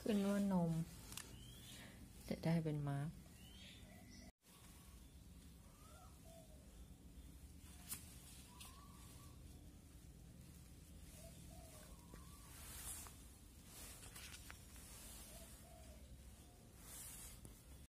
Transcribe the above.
ขึ้นว่านม จะได้เป็นมาร์ก